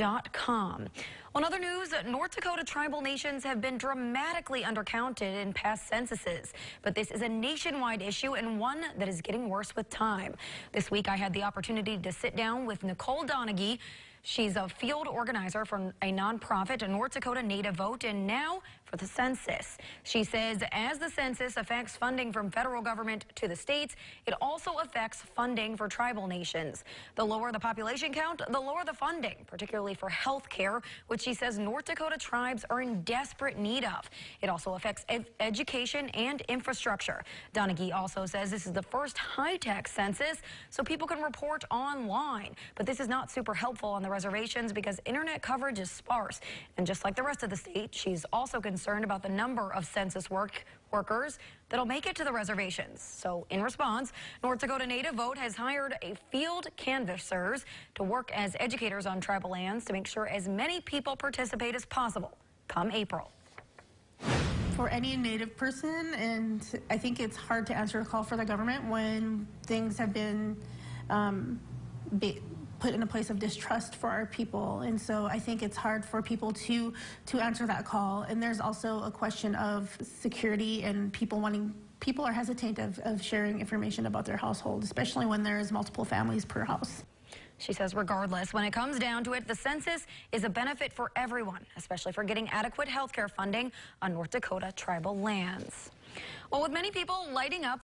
census.com. On other news, North Dakota tribal nations have been dramatically undercounted in past censuses, but this is a nationwide issue and one that is getting worse with time. This week, I had the opportunity to sit down with Nicole Donaghy. She's a field organizer for a nonprofit, a North Dakota Native Vote, and now for the census. She says as the census affects funding from federal government to the states, it also affects funding for tribal nations. The lower the population count, the lower the funding, particularly for health care, which she says North Dakota tribes are in desperate need of. It also affects ed education and infrastructure. Donaghy also says this is the first high-tech census, so people can report online. But this is not super helpful on the reservations because internet coverage is sparse. And just like the rest of the state, she's also concerned about the number of census work workers that'll make it to the reservations. So in response, North Dakota Native Vote has hired a field canvassers to work as educators on tribal lands to make sure as many people participate as possible come April. For any Native person, and I think it's hard to answer a call for the government when things have been um, put in a place of distrust for our people. And so I think it's hard for people to to answer that call. And there's also a question of security and people wanting people are hesitant of, of sharing information about their household, especially when there's multiple families per house. She says regardless, when it comes down to it, the census is a benefit for everyone, especially for getting adequate health care funding on North Dakota tribal lands. Well, with many people lighting up